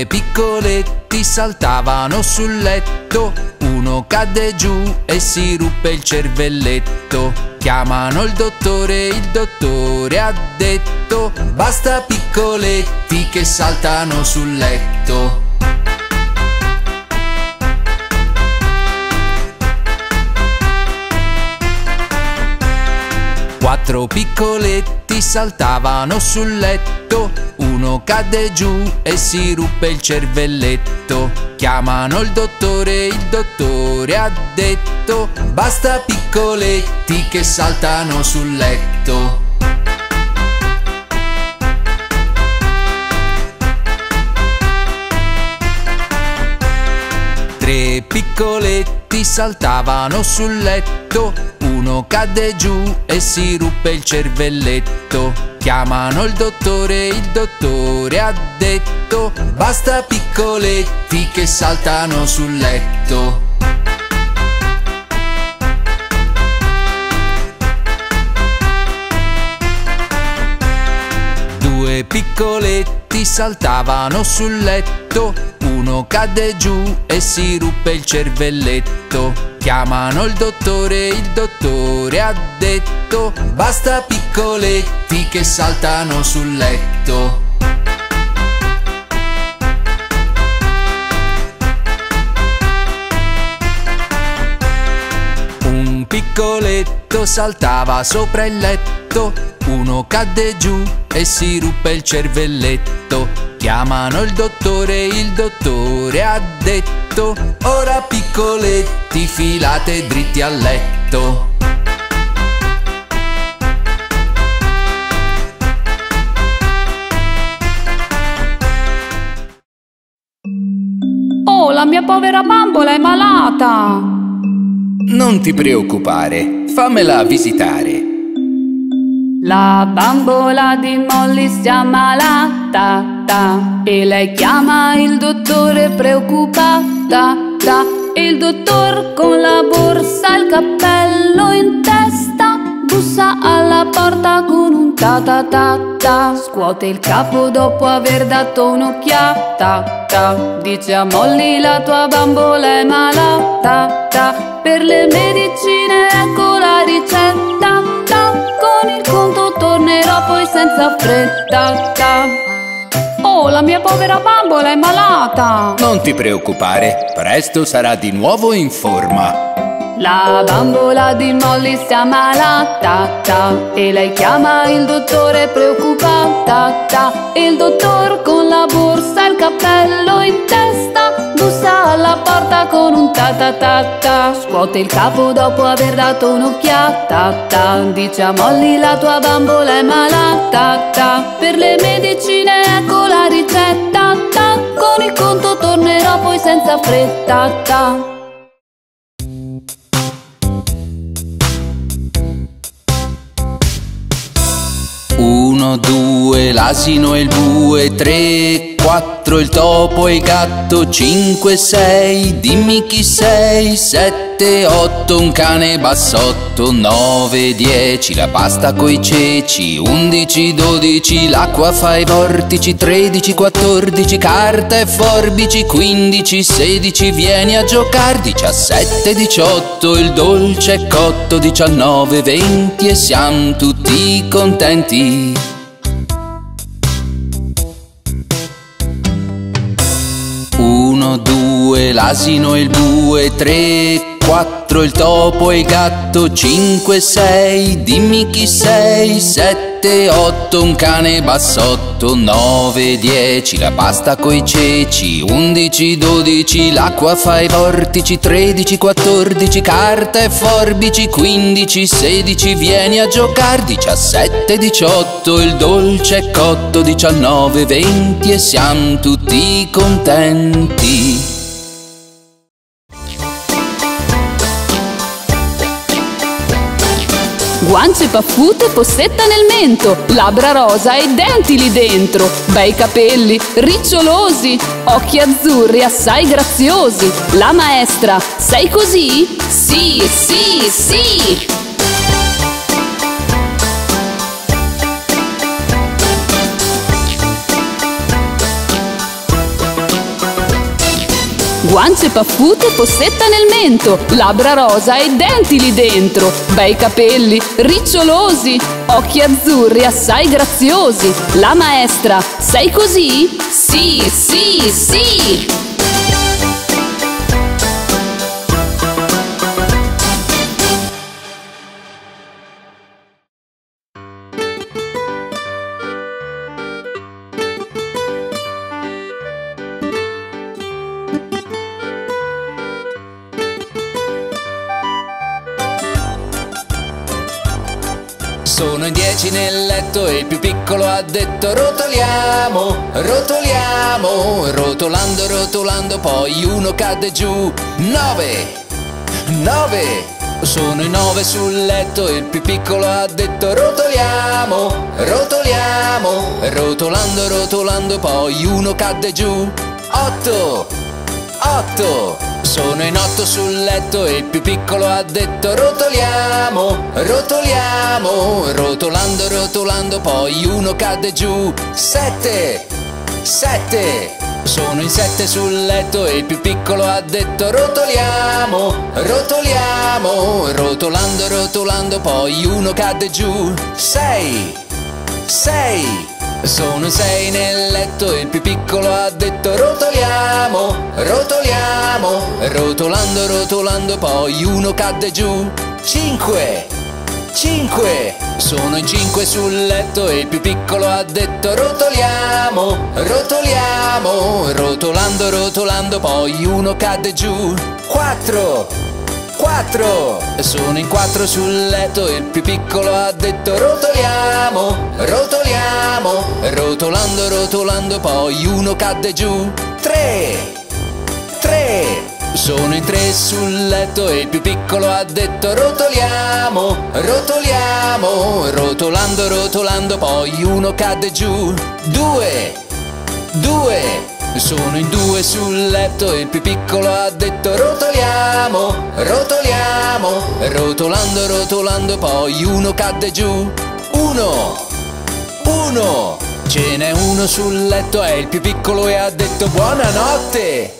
Due piccoletti saltavano sul letto, uno cadde giù e si ruppe il cervelletto. Chiamano il dottore, il dottore ha detto Basta piccoletti che saltano sul letto Quattro piccoletti saltavano sul letto, uno cadde giù e si ruppe il cervelletto. Chiamano il dottore, il dottore ha detto, basta piccoletti che saltano sul letto. Tre piccoletti saltavano sul letto, uno cadde giù e si ruppe il cervelletto. Chiamano il dottore, il dottore ha detto Basta piccoletti che saltano sul letto Piccoletti saltavano sul letto. Uno cadde giù e si ruppe il cervelletto. Chiamano il dottore, il dottore ha detto Basta piccoletti che saltano sul letto. Un piccoletto saltava sopra il letto Uno cadde giù e si ruppe il cervelletto Chiamano il dottore, il dottore ha detto Ora piccoletti filate dritti a letto Oh, la mia povera bambola è malata! Non ti preoccupare, fammela visitare. La bambola di Molly si ammalata ta, e lei chiama il dottore preoccupata ta, il dottor con la borsa e il cappello in testa bussa alla porta con un ta ta ta ta. Scuote il capo dopo aver dato un'occhiata ta, dice a Molly la tua bambola è malata ta, per le medicine ecco la ricetta. ta, con il conto tornerò poi senza fretta ta. Oh, la mia povera bambola è malata! Non ti preoccupare, presto sarà di nuovo in forma. La bambola di Molly si ammalata ta, e lei chiama il dottore preoccupata ta. Il dottor con la borsa e il cappello in testa bussa alla porta con un ta ta ta ta. Scuote il capo dopo aver dato un'occhiata ta. Dice a Molly la tua bambola è malata ta. Per le medicine ecco la ricetta ta. Con il conto tornerò poi senza fretta ta. Uno, due, l'asino e il bue, tre, quattro, il topo e il gatto, cinque, sei, dimmi chi sei, sette, otto, un cane bassotto, nove, dieci, la pasta coi ceci, undici, dodici, l'acqua fa i vortici, tredici, quattordici, carta e forbici, quindici, sedici, vieni a giocare, diciassette, diciotto, il dolce è cotto, diciannove, venti e siamo tutti contenti. L'asino e il bue, tre, quattro, il topo e il gatto, cinque, sei, dimmi chi sei, sette, otto, un cane bassotto, nove, dieci, la pasta coi ceci, undici, dodici, l'acqua fa i vortici, tredici, quattordici, carta e forbici, quindici, sedici, vieni a giocare, diciassette, diciotto, il dolce è cotto, diciannove, venti e siamo tutti contenti. Guance paffute, fossetta nel mento, labbra rosa e denti lì dentro, bei capelli, ricciolosi, occhi azzurri assai graziosi. La maestra, sei così? Sì, sì, sì! Guance paffute, possetta nel mento, labbra rosa e denti lì dentro, bei capelli, ricciolosi, occhi azzurri assai graziosi. La maestra, sei così? Sì, sì, sì! In dieci nel letto e il più piccolo ha detto rotoliamo, rotoliamo, rotolando, rotolando, poi uno cade giù. Nove, nove, sono in nove sul letto e il più piccolo ha detto rotoliamo, rotoliamo, rotolando, rotolando, poi uno cade giù. Otto, otto, sono in otto sul letto e il più piccolo ha detto rotoliamo, rotoliamo, rotolando, rotolando, poi uno cade giù. Sette, sette, sono in sette sul letto e il più piccolo ha detto rotoliamo, rotoliamo, rotolando, rotolando, poi uno cade giù. Sei, sei, sono sei nel letto e il più piccolo ha detto rotoliamo, rotoliamo, rotolando, rotolando, poi uno cadde giù. Cinque, cinque, sono in cinque sul letto e il più piccolo ha detto rotoliamo, rotoliamo, rotolando, rotolando, poi uno cadde giù. Quattro, quattro. Sono in quattro sul letto e il più piccolo ha detto rotoliamo, rotoliamo. Rotolando, rotolando poi uno cadde giù. Tre, tre. Sono in tre sul letto e il più piccolo ha detto rotoliamo, rotoliamo. Rotolando, rotolando poi uno cadde giù. Due, due sono in due sul letto e il più piccolo ha detto rotoliamo, rotoliamo, rotolando, rotolando, poi uno cadde giù. Uno, uno, ce n'è uno sul letto e il più piccolo e ha detto buonanotte.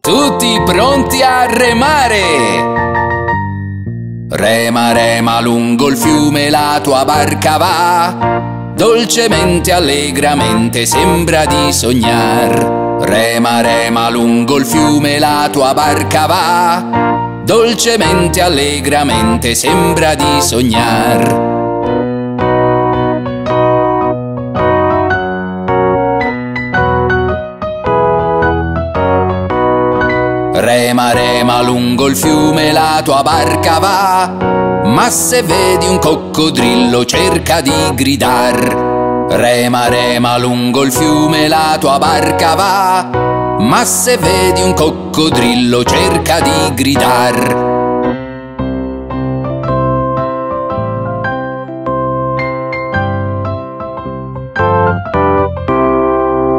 Tutti pronti a remare! Rema, rema lungo il fiume la tua barca va, dolcemente, allegramente sembra di sognar. Rema, rema lungo il fiume la tua barca va, dolcemente, allegramente sembra di sognar. Rema, rema lungo il fiume la tua barca va, ma se vedi un coccodrillo cerca di gridar. Rema, rema lungo il fiume la tua barca va, ma se vedi un coccodrillo cerca di gridar.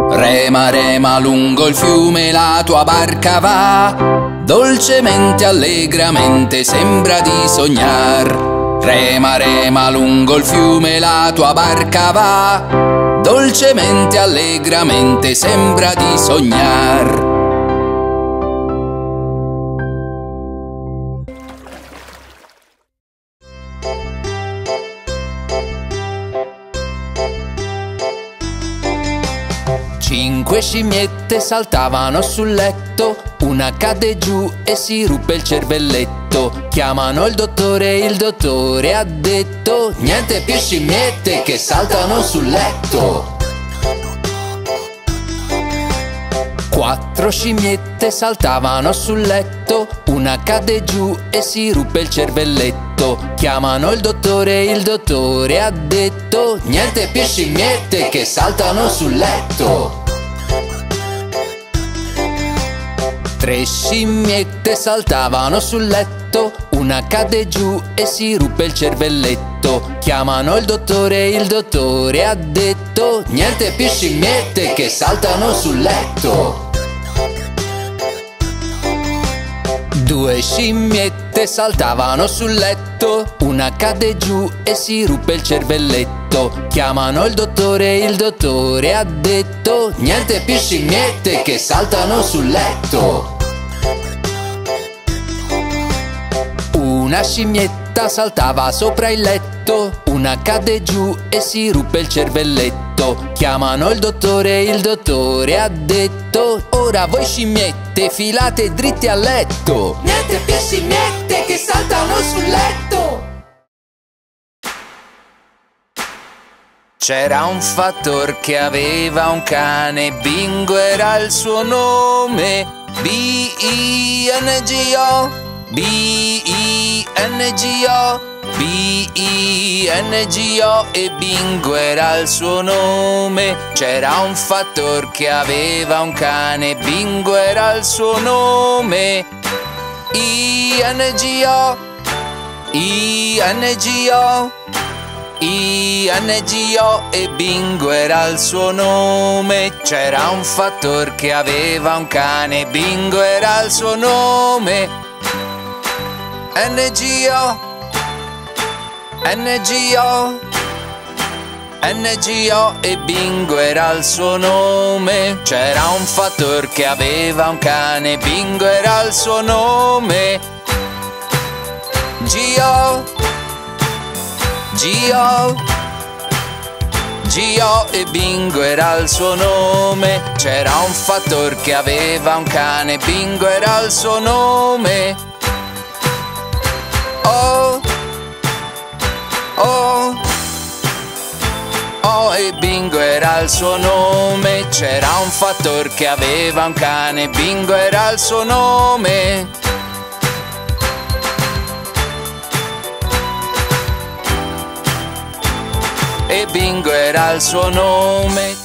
Rema, rema lungo il fiume la tua barca va, dolcemente, allegramente sembra di sognar. Rema, rema lungo il fiume la tua barca va, dolcemente, allegramente sembra di sognar. Cinque scimmiette saltavano sul letto, una cade giù e si ruppe il cervelletto. Chiamano il dottore, il dottore ha detto: Niente più scimmiette che saltano sul letto. Quattro scimmiette saltavano sul letto, una cade giù e si ruppe il cervelletto. Chiamano il dottore, il dottore ha detto: Niente più scimmiette che saltano sul letto. Tre scimmiette saltavano sul letto, una cade giù e si ruppe il cervelletto. Chiamano il dottore, il dottore ha detto: Niente più scimmiette che saltano sul letto. Due scimmiette saltavano sul letto, una cade giù e si ruppe il cervelletto. Chiamano il dottore, il dottore ha detto, niente più scimmiette che saltano sul letto. Una scimmietta saltava sopra il letto, una cade giù e si ruppe il cervelletto. Chiamano il dottore, il dottore ha detto, ora voi scimmiette filate dritte a letto. Niente più scimmiette che saltano sul letto. C'era un fattor che aveva un cane, Bingo era il suo nome. B-I-N-G-O, B-I-N-G-O, B-I-N-G-O e Bingo era il suo nome. C'era un fattor che aveva un cane, Bingo era il suo nome. I-N-G-O, I-N-G-O. I-N-G-O e Bingo era il suo nome. C'era un fattor che aveva un cane. Bingo era il suo nome. N-G-O N-G-O NGO e Bingo era il suo nome. C'era un fattor che aveva un cane. Bingo era il suo nome. G-O Gio. Gio e Bingo era il suo nome. C'era un fattor che aveva un cane Bingo era il suo nome. Oh. Oh. Oh e Bingo era il suo nome. C'era un fattor che aveva un cane Bingo era il suo nome Bingo era il suo nome.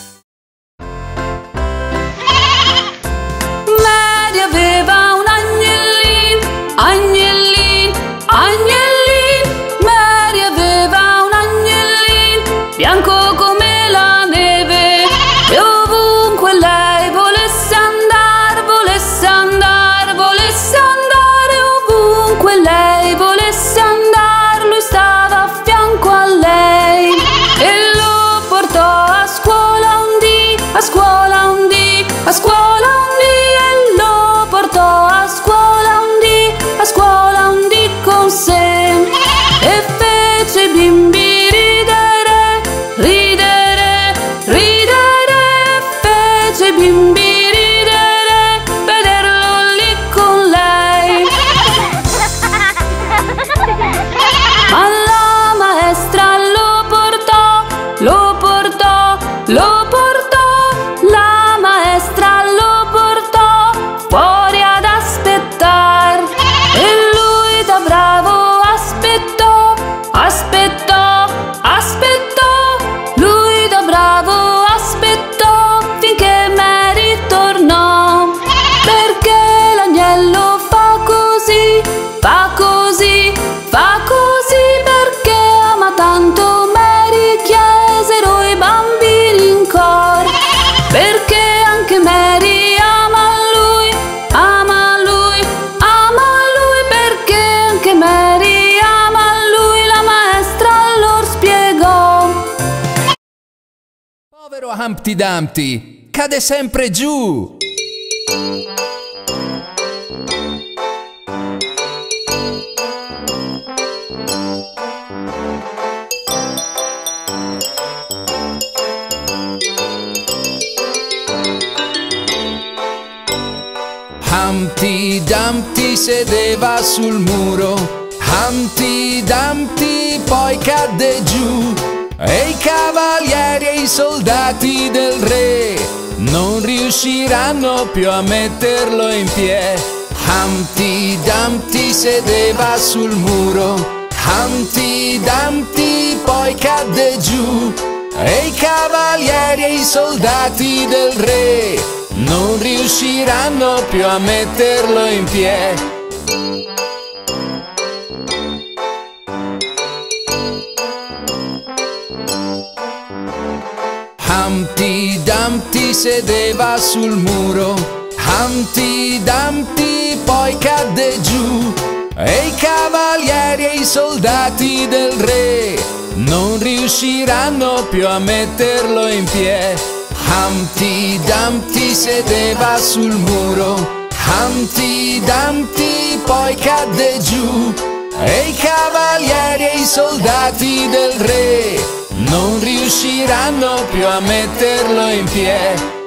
Povero Humpty Dumpty, cade sempre giù. Humpty Dumpty sedeva sul muro, Humpty Dumpty poi cadde giù e i cavalieri e i soldati del re non riusciranno più a metterlo in piedi. Humpty Dumpty sedeva sul muro, Humpty Dumpty poi cadde giù e i cavalieri e i soldati del re non riusciranno più a metterlo in piedi. Humpty Dumpty sedeva sul muro, Humpty Dumpty poi cadde giù. E i cavalieri e i soldati del re non riusciranno più a metterlo in piedi. Humpty Dumpty sedeva sul muro, Humpty Dumpty poi cadde giù. E i cavalieri e i soldati del re non riusciranno più a metterlo in piedi.